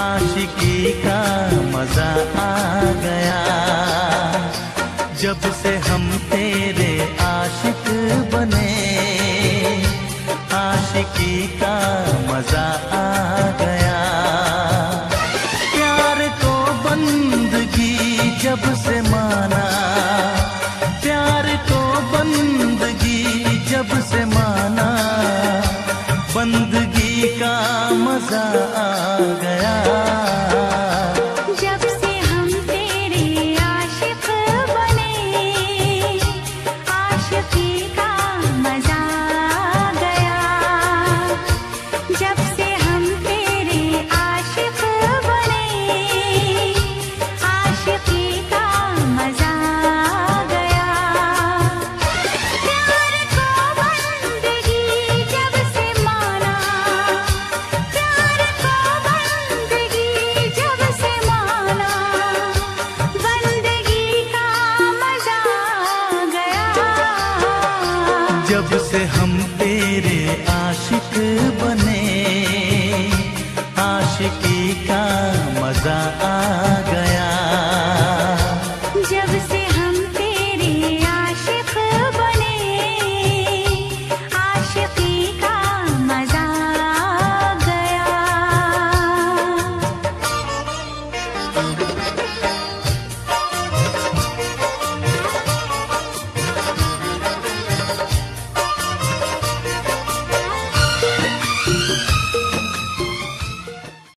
आशिकी का मज़ा आ गया। जब से हम तेरे आशिक बने, आशिकी का मज़ा आ गया। प्यार को बंदगी जब से माना, प्यार को बंदगी जब से माना, बंदगी का मज़ा आ गया। जब से हम तेरे आशिक बने, आशिकी का मज़ा आ गया। जब से हम तेरे आशिक बने, आशिकी का मज़ा आ गया।